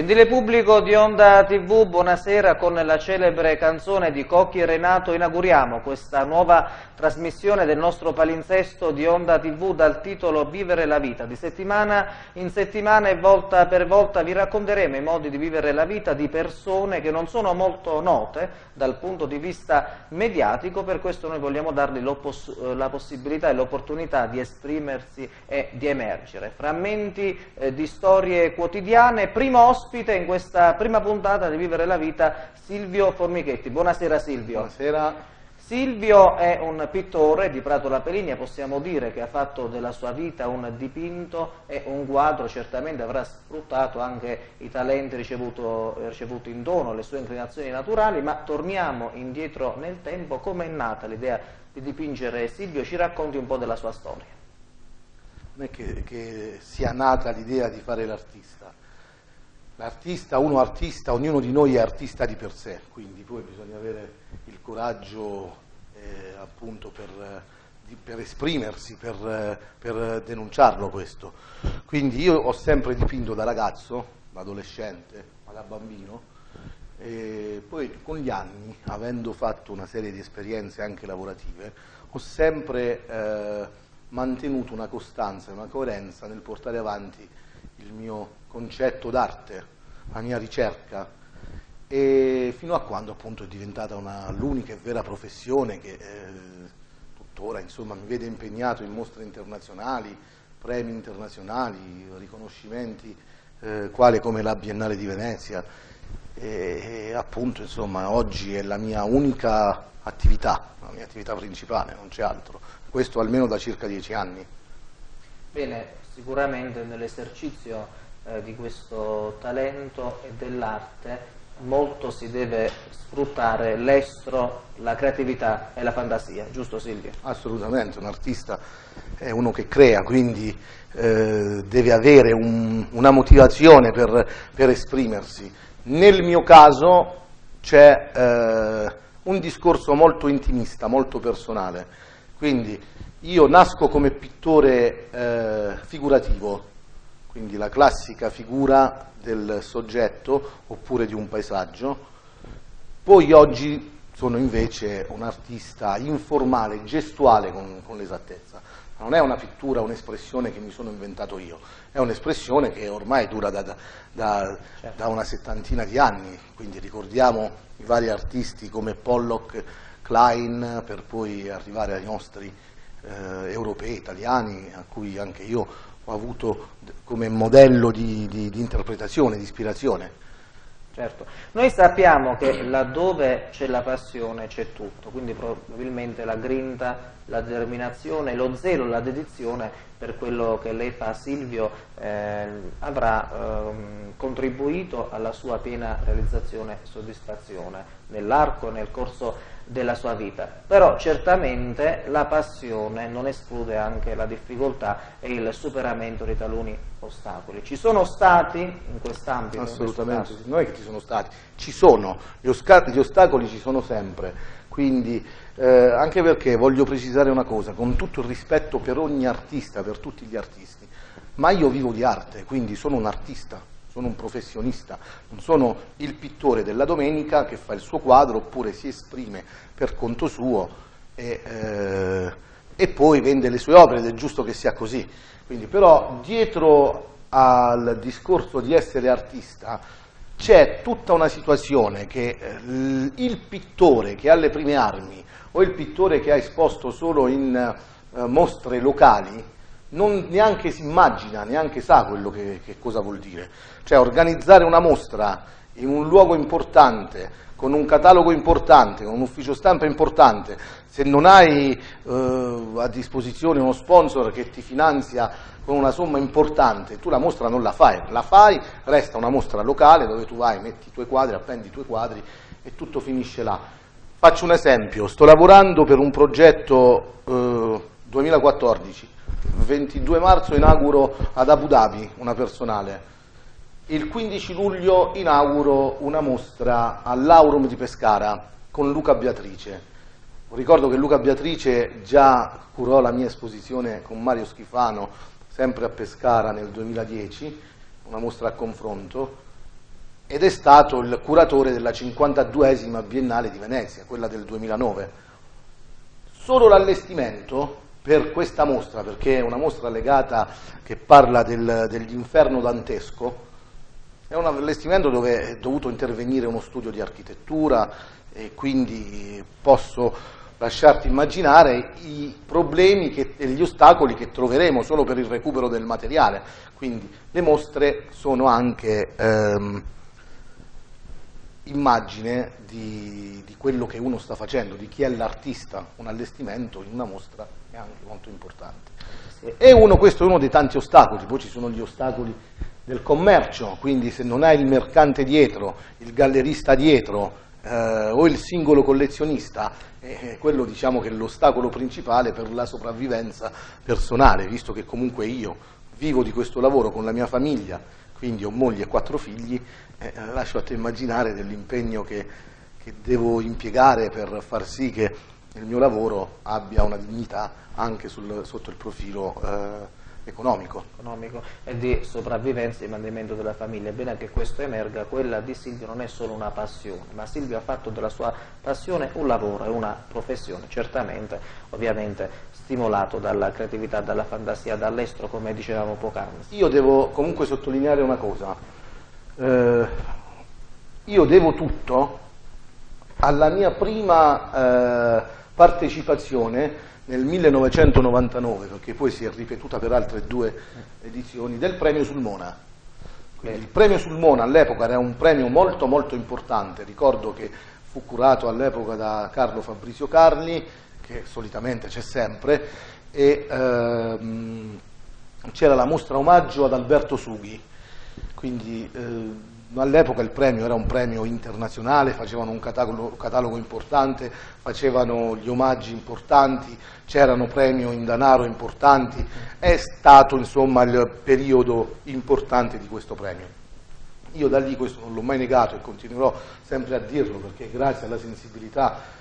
Gentile pubblico di Onda TV, buonasera con la celebre canzone di Cocchi e Renato inauguriamo questa nuova trasmissione del nostro palinsesto di Onda TV dal titolo Vivere la vita. Di settimana in settimana e volta per volta vi racconteremo i modi di vivere la vita di persone che non sono molto note dal punto di vista mediatico, per questo noi vogliamo dargli eh, la possibilità e l'opportunità di esprimersi e di emergere. Frammenti eh, di storie quotidiane, primo ospite in questa prima puntata di Vivere la Vita, Silvio Formichetti. Buonasera Silvio. Buonasera. Silvio è un pittore di Prato La Peligna, possiamo dire che ha fatto della sua vita un dipinto e un quadro, certamente avrà sfruttato anche i talenti ricevuto- ricevuti in dono, le sue inclinazioni naturali, ma torniamo indietro nel tempo, come è nata l'idea di dipingere Silvio? Ci racconti un po' della sua storia. Non è che, che sia nata l'idea di fare l'artista. L'artista, uno artista, ognuno di noi è artista di per sé, quindi poi bisogna avere il coraggio eh, appunto per, eh, per esprimersi, per, per denunciarlo questo. Quindi io ho sempre dipinto da ragazzo, da adolescente, ma da bambino, e poi con gli anni, avendo fatto una serie di esperienze anche lavorative, ho sempre eh, mantenuto una costanza una coerenza nel portare avanti il mio concetto d'arte, la mia ricerca, e fino a quando appunto è diventata l'unica e vera professione che eh, tuttora insomma, mi vede impegnato in mostre internazionali, premi internazionali, riconoscimenti eh, quali come la Biennale di Venezia. E, e appunto insomma oggi è la mia unica attività, la mia attività principale, non c'è altro, questo almeno da circa dieci anni. Bene, sicuramente nell'esercizio eh, di questo talento e dell'arte molto si deve sfruttare l'estro, la creatività e la fantasia, giusto Silvio? Assolutamente, un artista è uno che crea, quindi eh, deve avere un- una motivazione per, per esprimersi. Nel mio caso c'è eh, un discorso molto intimista, molto personale, quindi io nasco come pittore eh, figurativo, quindi la classica figura del soggetto oppure di un paesaggio, poi oggi sono invece un artista informale, gestuale con, con l'esattezza. Non è una pittura, un'espressione che mi sono inventato io, è un'espressione che ormai dura da, da- da- da una settantina di anni, quindi ricordiamo i vari artisti come Pollock, Klein, per poi arrivare ai nostri eh, europei, italiani, a cui anche io ho avuto come modello di, di- di interpretazione, di ispirazione. Certo, noi sappiamo che laddove c'è la passione c'è tutto, quindi probabilmente la grinta, la determinazione, lo zelo, la dedizione per quello che lei fa, Silvio, eh, avrà ehm, contribuito alla sua piena realizzazione e soddisfazione nell'arco nel corso della sua vita. Però certamente la passione non esclude anche la difficoltà e il superamento di taluni ostacoli. Ci sono stati in quest'ambito? in Assolutamente, sì. non è che ci sono stati, ci sono, gli, osca- gli ostacoli ci sono sempre, quindi eh, anche perché voglio precisare una cosa, con tutto il rispetto per ogni artista, per tutti gli artisti, ma io vivo di arte, quindi sono un artista, sono un professionista, non sono il pittore della domenica che fa il suo quadro oppure si esprime per conto suo e, eh, e poi vende le sue opere ed è giusto che sia così. Quindi, però dietro al discorso di essere artista c'è tutta una situazione che eh, il pittore che ha le prime armi o il pittore che ha esposto solo in eh, mostre locali non neanche si immagina, neanche sa quello che, che cosa vuol dire. Cioè organizzare una mostra in un luogo importante, con un catalogo importante, con un ufficio stampa importante, se non hai eh, a disposizione uno sponsor che ti finanzia con una somma importante, tu la mostra non la fai, la fai, resta una mostra locale dove tu vai, metti i tuoi quadri, appendi i tuoi quadri e tutto finisce là. Faccio un esempio, sto lavorando per un progetto eh, 2014, 22 marzo inauguro ad Abu Dhabi una personale, il 15 luglio inauguro una mostra all'Aurum di Pescara con Luca Beatrice. Ricordo che Luca Beatrice già curò la mia esposizione con Mario Schifano, sempre a Pescara nel 2010, una mostra a confronto, ed è stato il curatore della 52esima Biennale di Venezia, quella del 2009. Solo l'allestimento per questa mostra, perché è una mostra legata che parla del, dell'inferno dantesco, è un allestimento dove è dovuto intervenire uno studio di architettura e quindi posso lasciarti immaginare i problemi che, e gli ostacoli che troveremo solo per il recupero del materiale. Quindi le mostre sono anche ehm, immagine di, di, quello che uno sta facendo, di chi è l'artista, un allestimento in una mostra è anche molto importante. E uno, questo è uno dei tanti ostacoli, poi ci sono gli ostacoli del commercio, quindi se non hai il mercante dietro, il gallerista dietro eh, o il singolo collezionista, eh, quello diciamo che è l'ostacolo principale per la sopravvivenza personale, visto che comunque io vivo di questo lavoro con la mia famiglia, quindi ho moglie e quattro figli, eh, lascio a te immaginare dell'impegno che, che devo impiegare per far sì che il mio lavoro abbia una dignità anche sul, sotto il profilo eh, economico. economico. e di sopravvivenza e mantenimento della famiglia. È bene che questo emerga, quella di Silvio non è solo una passione, ma Silvio ha fatto della sua passione un lavoro e una professione, certamente, ovviamente stimolato dalla creatività, dalla fantasia, dall'estero, come dicevamo poc'anzi. Io devo comunque sottolineare una cosa, eh, io devo tutto alla mia prima eh, partecipazione nel 1999, perché poi si è ripetuta per altre due edizioni, del premio Sulmona. Quindi il premio Sulmona all'epoca era un premio molto molto importante, ricordo che fu curato all'epoca da Carlo Fabrizio Carli, che solitamente c'è sempre, e ehm, c'era la mostra omaggio ad Alberto Sughi, quindi eh, all'epoca il premio era un premio internazionale, facevano un catalogo, catalogo importante, facevano gli omaggi importanti, c'erano premi in denaro importanti, è stato insomma il periodo importante di questo premio. Io da lì questo non l'ho mai negato e continuerò sempre a dirlo perché grazie alla sensibilità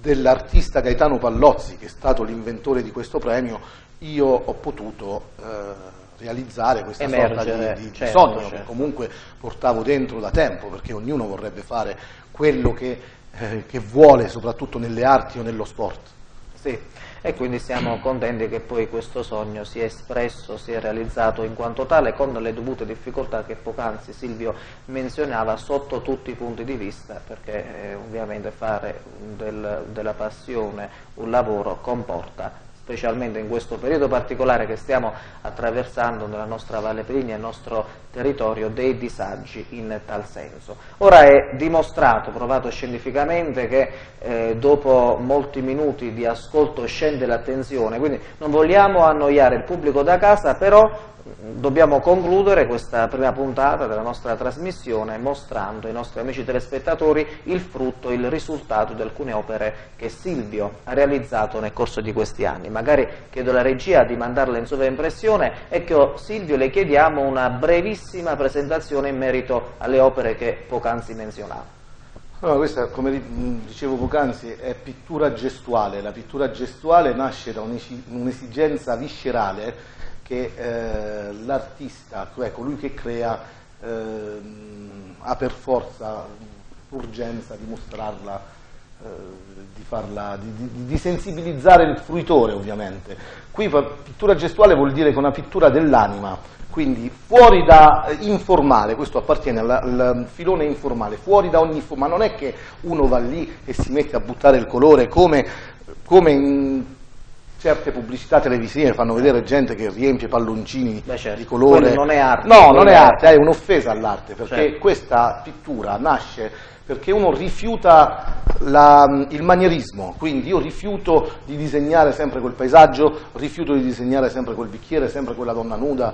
dell'artista Gaetano Pallozzi, che è stato l'inventore di questo premio, io ho potuto eh, realizzare questa Emergere, sorta di, di, certo, sogno certo. che comunque portavo dentro da tempo, perché ognuno vorrebbe fare quello che, eh, che vuole, soprattutto nelle arti o nello sport. Sì, e quindi siamo contenti che poi questo sogno sia espresso, sia realizzato in quanto tale con le dovute difficoltà che poc'anzi Silvio menzionava sotto tutti i punti di vista perché eh, ovviamente fare del, della passione un lavoro comporta specialmente in questo periodo particolare che stiamo attraversando nella nostra Valle Peligna, nel nostro territorio, dei disagi in tal senso. Ora è dimostrato, provato scientificamente, che eh, dopo molti minuti di ascolto scende l'attenzione, quindi non vogliamo annoiare il pubblico da casa, però dobbiamo concludere questa prima puntata della nostra trasmissione mostrando ai nostri amici telespettatori il frutto, il risultato di alcune opere che Silvio ha realizzato nel corso di questi anni. Magari chiedo alla regia di mandarle in sovraimpressione e che Silvio le chiediamo una brevissima presentazione in merito alle opere che poc'anzi menzionavo. Allora, questa, come dicevo poc'anzi, è pittura gestuale. La pittura gestuale nasce da un'esigenza viscerale che eh, l'artista, cioè colui che crea, eh, ha per forza urgenza di mostrarla, eh, di, farla, di, di, di, sensibilizzare il fruitore ovviamente. Qui pittura gestuale vuol dire che è una pittura dell'anima, quindi fuori da informale, questo appartiene al, al, filone informale, fuori da ogni forma, ma non è che uno va lì e si mette a buttare il colore come, come in certe pubblicità televisive fanno vedere gente che riempie palloncini Beh, certo. di colore. Quello non è arte. No, non è arte, è un'offesa all'arte, perché Certo. questa pittura nasce perché uno rifiuta la- il manierismo, quindi io rifiuto di disegnare sempre quel paesaggio, rifiuto di disegnare sempre quel bicchiere, sempre quella donna nuda,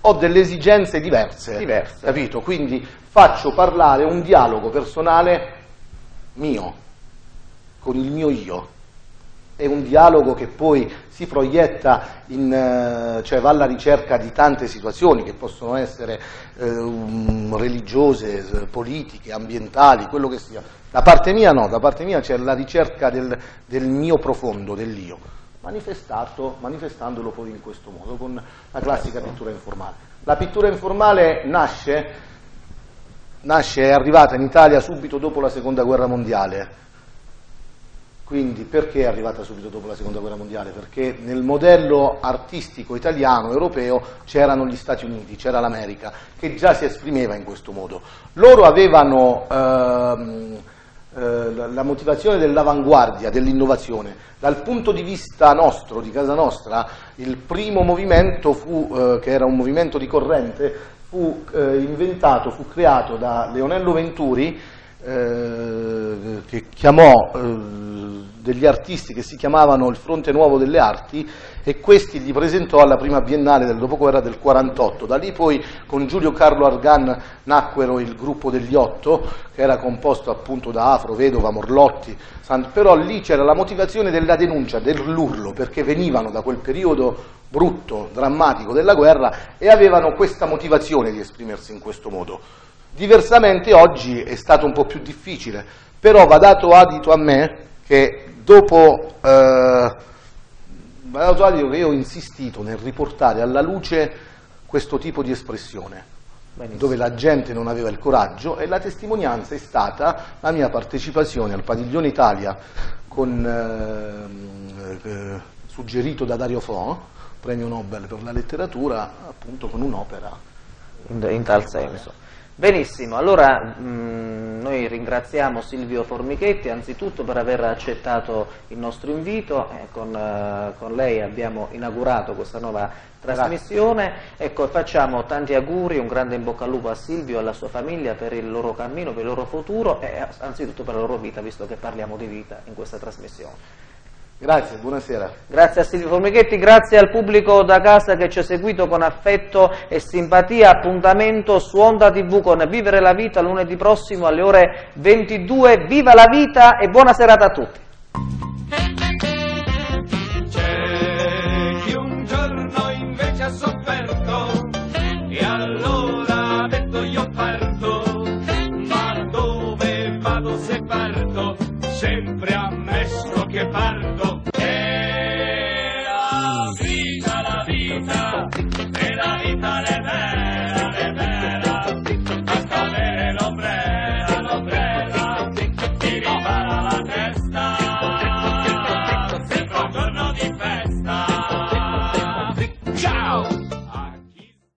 ho delle esigenze diverse, Diverse. capito? Quindi faccio parlare un dialogo personale mio, con il mio io. È un dialogo che poi si proietta, in, eh, cioè va alla ricerca di tante situazioni che possono essere eh, religiose, politiche, ambientali, quello che sia. Da parte mia no, da parte mia c'è la ricerca del, del mio profondo, dell'io, manifestandolo poi in questo modo, con la classica pittura informale. La pittura informale nasce, nasce, è arrivata in Italia subito dopo la seconda guerra mondiale. Quindi perché è arrivata subito dopo la seconda guerra mondiale? Perché nel modello artistico italiano, europeo, c'erano gli Stati Uniti, c'era l'America, che già si esprimeva in questo modo. Loro avevano ehm, eh, la motivazione dell'avanguardia, dell'innovazione. Dal punto di vista nostro, di casa nostra, il primo movimento fu, eh, che era un movimento di corrente, fu eh, inventato, fu creato da Leonello Venturi, eh, che chiamò eh, degli artisti che si chiamavano il Fronte Nuovo delle Arti e questi gli presentò alla prima biennale del dopoguerra del 48. Da lì poi con Giulio Carlo Argan nacquero il gruppo degli otto, che era composto appunto da Afro, Vedova, Morlotti, Sant... però lì c'era la motivazione della denuncia, dell'urlo, perché venivano da quel periodo brutto, drammatico della guerra e avevano questa motivazione di esprimersi in questo modo. Diversamente oggi è stato un po' più difficile, però va dato adito a me che dopo, eh, che io ho insistito nel riportare alla luce questo tipo di espressione, Benissimo. dove la gente non aveva il coraggio e la testimonianza è stata la mia partecipazione al Padiglione Italia con, eh, eh, suggerito da Dario Fo, premio Nobel per la letteratura, appunto con un'opera. In, tal senso. Benissimo, allora mh, mm, noi ringraziamo Silvio Formichetti anzitutto per aver accettato il nostro invito, eh, con, eh, con, lei abbiamo inaugurato questa nuova trasmissione, ecco, facciamo tanti auguri, un grande in bocca al lupo a Silvio e alla sua famiglia per il loro cammino, per il loro futuro e anzitutto per la loro vita, visto che parliamo di vita in questa trasmissione. Grazie, buonasera. Grazie a Silvio Formichetti, grazie al pubblico da casa che ci ha seguito con affetto e simpatia. Appuntamento su Onda TV con Vivere la Vita lunedì prossimo alle ore 22. Viva la vita e buona serata a tutti. C'è chi un giorno invece ha sofferto e allora ha detto io parto, ma dove vado se parto? Sempre ammesso che parto